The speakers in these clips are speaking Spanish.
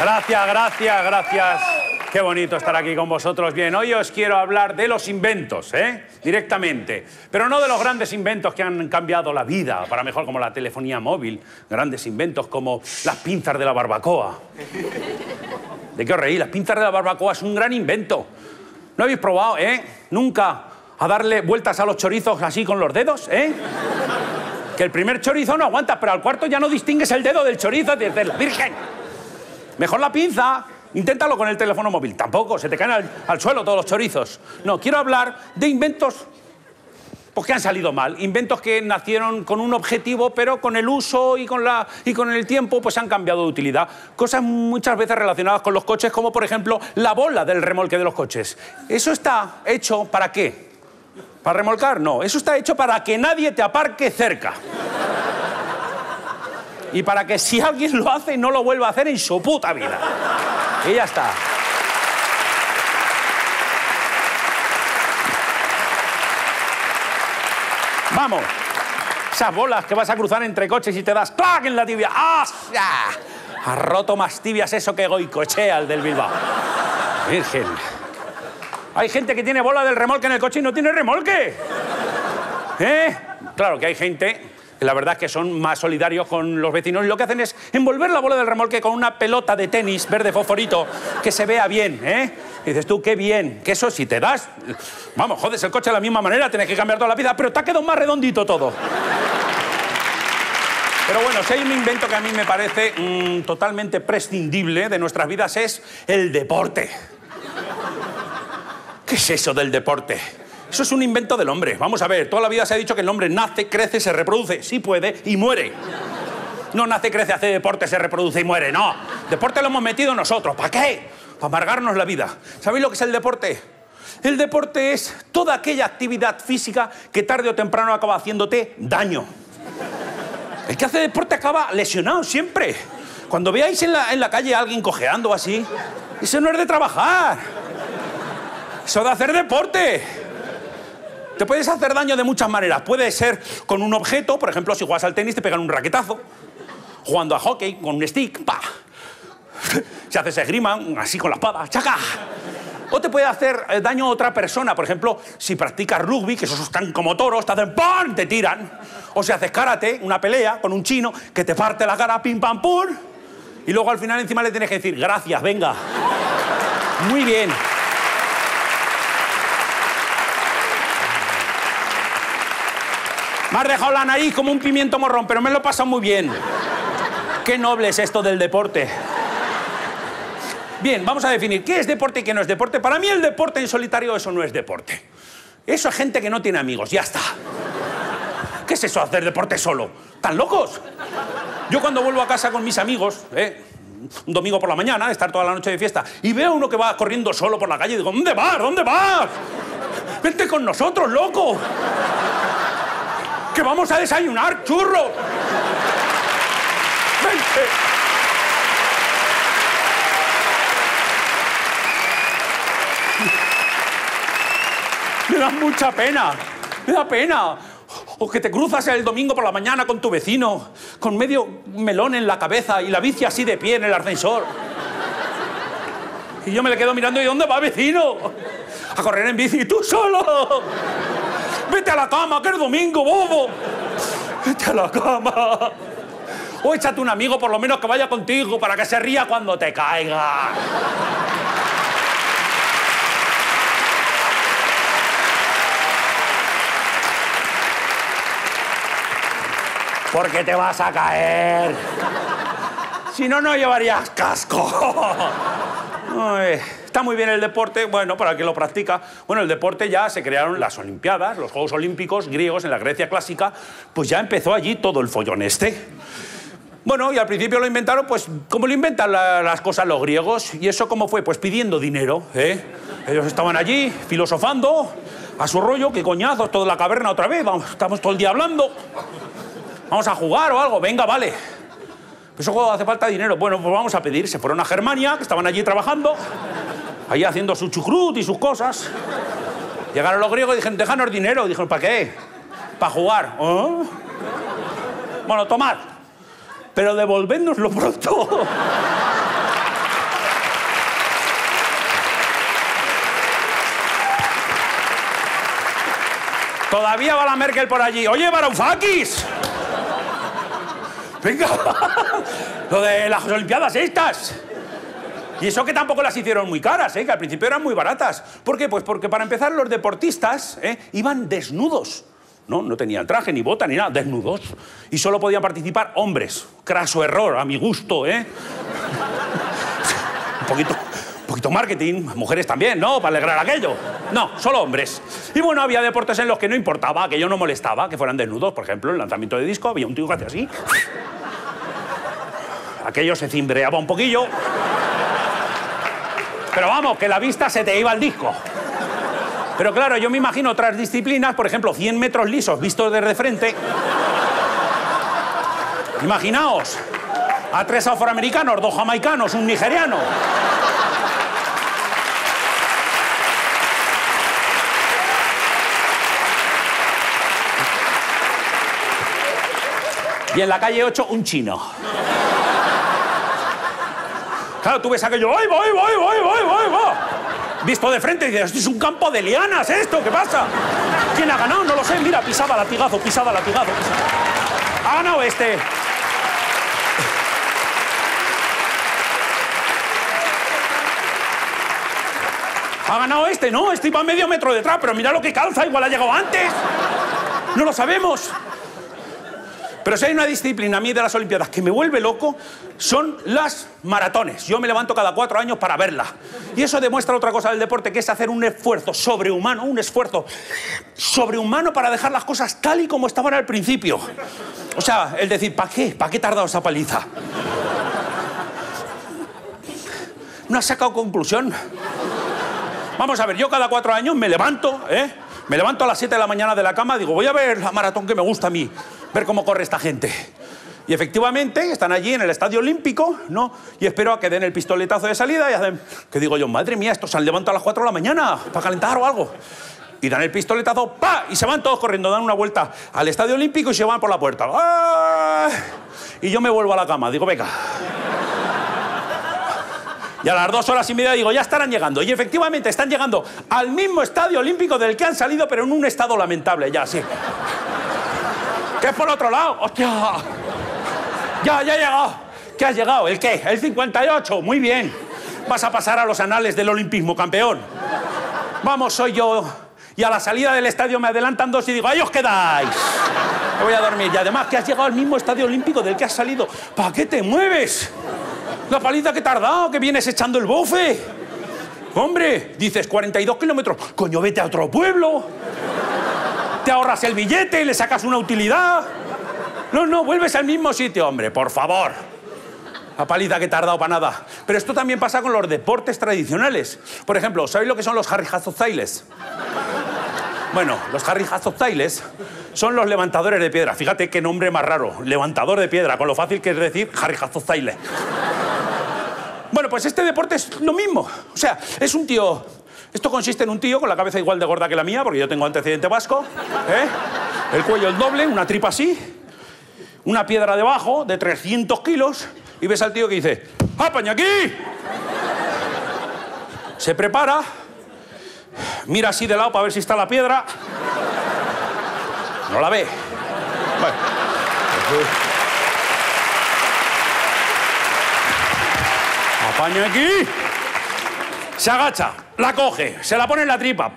Gracias, gracias, gracias. Qué bonito estar aquí con vosotros. Bien, hoy os quiero hablar de los inventos, ¿eh? Directamente. Pero no de los grandes inventos que han cambiado la vida, para mejor como la telefonía móvil. Grandes inventos como las pinzas de la barbacoa. ¿De qué os reí? Las pinzas de la barbacoa es un gran invento. ¿No habéis probado, eh? Nunca a darle vueltas a los chorizos así con los dedos, ¿eh? Que el primer chorizo no aguantas, pero al cuarto ya no distingues el dedo del chorizo la Virgen. Mejor la pinza. Inténtalo con el teléfono móvil. Tampoco, se te caen al, suelo todos los chorizos. No, quiero hablar de inventos pues que han salido mal. Inventos que nacieron con un objetivo, pero con el uso y con, la, y con el tiempo pues han cambiado de utilidad. Cosas muchas veces relacionadas con los coches, como por ejemplo la bola del remolque de los coches. ¿Eso está hecho para qué? ¿Para remolcar? No. Eso está hecho para que nadie te aparque cerca. Y para que si alguien lo hace, no lo vuelva a hacer en su puta vida. Y ya está. Vamos. Esas bolas que vas a cruzar entre coches y te das ¡clac! en la tibia. ¡Ah! Ha roto más tibias eso que Goicochea, el del Bilbao. Virgen. Hay gente que tiene bola del remolque en el coche y no tiene remolque. ¿Eh? Claro que hay gente la verdad que son más solidarios con los vecinos y lo que hacen es envolver la bola del remolque con una pelota de tenis verde fosforito que se vea bien, ¿eh? Dices tú, qué bien, que eso si te das, vamos, jodes el coche de la misma manera, tienes que cambiar toda la vida, pero te ha quedado más redondito todo. Pero bueno, si hay un invento que a mí me parece mm, totalmente prescindible de nuestras vidas es el deporte. ¿Qué es eso del deporte? Eso es un invento del hombre. Vamos a ver, toda la vida se ha dicho que el hombre nace, crece, se reproduce, sí puede, y muere. No nace, crece, hace deporte, se reproduce y muere, no. Deporte lo hemos metido nosotros. ¿Para qué? Para amargarnos la vida. ¿Sabéis lo que es el deporte? El deporte es toda aquella actividad física que tarde o temprano acaba haciéndote daño. El que hace deporte acaba lesionado siempre. Cuando veáis en la, calle a alguien cojeando así, eso no es de trabajar. Eso de hacer deporte. Te puedes hacer daño de muchas maneras. Puede ser con un objeto, por ejemplo, si juegas al tenis te pegan un raquetazo. Jugando a hockey con un stick, pa. Si haces esgrima, así con la espada, chaca. O te puede hacer eh, daño a otra persona. Por ejemplo, si practicas rugby, que esos están como toros, te hacen ¡pam! te tiran. O si haces karate, una pelea con un chino que te parte la cara, pim pam pum. Y luego al final encima le tienes que decir, gracias, venga. Muy bien. Me has dejado la nariz como un pimiento morrón, pero me lo he pasado muy bien. Qué noble es esto del deporte. Bien, vamos a definir qué es deporte y qué no es deporte. Para mí el deporte en solitario eso no es deporte. Eso es gente que no tiene amigos, ya está. ¿Qué es eso hacer deporte solo? ¿Tan locos? Yo cuando vuelvo a casa con mis amigos, ¿eh? un domingo por la mañana, estar toda la noche de fiesta, y veo a uno que va corriendo solo por la calle digo, ¿dónde vas? ¿Dónde vas? Vente con nosotros, loco que vamos a desayunar, churro. Vente. Me da mucha pena, me da pena. O que te cruzas el domingo por la mañana con tu vecino, con medio melón en la cabeza y la bici así de pie en el ascensor. Y yo me le quedo mirando, ¿y dónde va vecino? A correr en bici, tú solo. Vete a la cama, que es domingo, bobo. Vete a la cama. O échate un amigo, por lo menos que vaya contigo, para que se ría cuando te caiga. Porque te vas a caer. Si no, no llevarías casco. Está muy bien el deporte, bueno, para el que lo practica. Bueno, el deporte ya se crearon las Olimpiadas, los Juegos Olímpicos griegos en la Grecia clásica, pues ya empezó allí todo el follón este. Bueno, y al principio lo inventaron, pues, como lo inventan las cosas los griegos. ¿Y eso cómo fue? Pues pidiendo dinero, ¿eh? Ellos estaban allí, filosofando, a su rollo, qué coñazos, toda la caverna otra vez, vamos, estamos todo el día hablando. Vamos a jugar o algo, venga, vale. Eso juego hace falta dinero. Bueno, pues vamos a pedir. Se fueron a Germania, que estaban allí trabajando ahí haciendo su chucrut y sus cosas. Llegaron los griegos y dijeron, déjanos dinero. Y dijeron, ¿para qué? Para jugar. ¿Oh? Bueno, tomad. Pero devolvéndoslo pronto. Todavía va la Merkel por allí. Oye, Varoufakis. Venga, lo de las Olimpiadas estas. Y eso que tampoco las hicieron muy caras, ¿eh? que al principio eran muy baratas. ¿Por qué? Pues porque para empezar los deportistas ¿eh? iban desnudos. No, no tenían traje, ni bota, ni nada, desnudos. Y solo podían participar hombres. Craso error, a mi gusto, ¿eh? un poquito, un poquito marketing, mujeres también, ¿no? Para alegrar aquello. No, solo hombres. Y bueno, había deportes en los que no importaba, que yo no molestaba, que fueran desnudos. Por ejemplo, el lanzamiento de disco, había un tío que hacía así. Aquello se cimbreaba un poquillo. Pero vamos, que la vista se te iba al disco. Pero claro, yo me imagino otras disciplinas, por ejemplo, 100 metros lisos vistos desde frente. Imaginaos, a tres afroamericanos, dos jamaicanos, un nigeriano. Y en la calle 8, un chino. Claro, tú ves aquello, ¡ay, voy, voy, voy, voy, voy, voy! Visto de frente dices, esto es un campo de lianas, ¿esto? ¿Qué pasa? ¿Quién ha ganado? No lo sé. Mira, pisaba latigazo, pisaba latigazo. Ha ganado este. Ha ganado este, no, este iba medio metro detrás, pero mira lo que calza, igual ha llegado antes. No lo sabemos. Pero si hay una disciplina a mí de las Olimpiadas que me vuelve loco, son las maratones. Yo me levanto cada cuatro años para verla. Y eso demuestra otra cosa del deporte, que es hacer un esfuerzo sobrehumano, un esfuerzo sobrehumano para dejar las cosas tal y como estaban al principio. O sea, el decir, ¿para qué? ¿Para qué he tardado esa paliza? No has sacado conclusión. Vamos a ver, yo cada cuatro años me levanto, ¿eh? Me levanto a las 7 de la mañana de la cama, digo, voy a ver la maratón que me gusta a mí, ver cómo corre esta gente. Y efectivamente están allí en el Estadio Olímpico, ¿no? Y espero a que den el pistoletazo de salida y hacen, que digo yo, madre mía, estos se han levantado a las 4 de la mañana para calentar o algo. Y dan el pistoletazo, ¡pa! Y se van todos corriendo, dan una vuelta al Estadio Olímpico y se van por la puerta. ¡Ah! Y yo me vuelvo a la cama, digo, venga. Y a las dos horas y media digo, ya estarán llegando. Y efectivamente están llegando al mismo estadio olímpico del que han salido, pero en un estado lamentable, ya, sí. ¿Qué es por otro lado? ¡Hostia! Ya, ya ha llegado. ¿Qué has llegado? ¿El qué? El 58. Muy bien. Vas a pasar a los anales del olimpismo, campeón. Vamos, soy yo. Y a la salida del estadio me adelantan dos y digo, ahí os quedáis. Me voy a dormir. Y además que has llegado al mismo estadio olímpico del que has salido. ¿Para qué te mueves? La paliza que te has dado, que vienes echando el bofe. Hombre, dices 42 kilómetros. Coño, vete a otro pueblo. Te ahorras el billete y le sacas una utilidad. No, no, vuelves al mismo sitio, hombre, por favor. La paliza que te has dado para nada. Pero esto también pasa con los deportes tradicionales. Por ejemplo, ¿sabéis lo que son los Harry Hazozailes? Bueno, los Harry Hazozailes son los levantadores de piedra. Fíjate qué nombre más raro. Levantador de piedra, con lo fácil que es decir Harry Hazozaile. Bueno, pues este deporte es lo mismo. O sea, es un tío. Esto consiste en un tío con la cabeza igual de gorda que la mía, porque yo tengo antecedente vasco. ¿eh? El cuello el doble, una tripa así, una piedra debajo de 300 kilos, y ves al tío que dice: ¡Apaña aquí! Se prepara, mira así de lado para ver si está la piedra. No la ve. Bueno. Apaña aquí. Se agacha, la coge, se la pone en la tripa.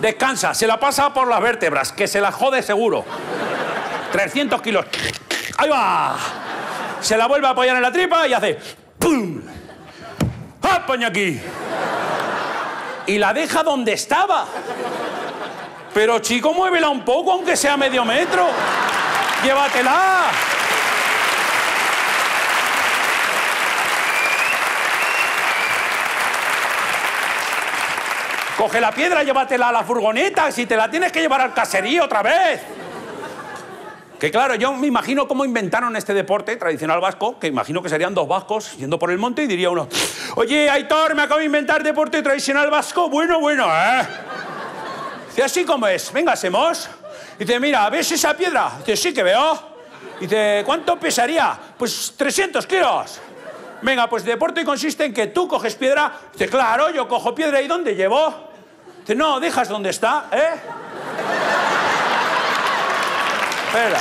Descansa, se la pasa por las vértebras, que se la jode seguro. 300 kilos. Ahí va. Se la vuelve a apoyar en la tripa y hace ¡pum! ¡Apaña aquí! Y la deja donde estaba. Pero chico, muévela un poco, aunque sea medio metro. Llévatela. Coge la piedra, llévatela a la furgoneta, si te la tienes que llevar al caserío otra vez. Que claro, yo me imagino cómo inventaron este deporte tradicional vasco, que imagino que serían dos vascos yendo por el monte y diría uno, oye, Aitor, me acabo de inventar deporte tradicional vasco, bueno, bueno, ¿eh? Dice, así como es, venga, hacemos. Dice, mira, ¿ves esa piedra? Dice, sí que veo. Dice, ¿cuánto pesaría? Pues 300 kilos. Venga, pues deporte consiste en que tú coges piedra. Dice, claro, yo cojo piedra y ¿dónde llevo? Dice, no, dejas donde está, ¿eh? espera.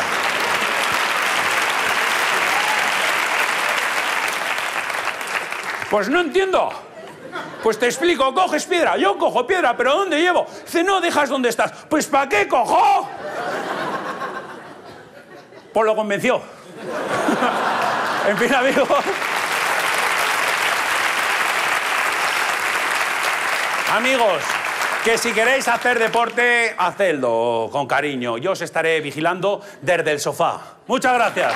Pues no entiendo. Pues te explico, coges piedra, yo cojo piedra, pero ¿dónde llevo? Dice, no, dejas donde estás. Pues ¿para qué cojo? Pues lo convenció. en fin, amigos. Amigos, que si queréis hacer deporte, hacedlo con cariño. Yo os estaré vigilando desde el sofá. Muchas gracias.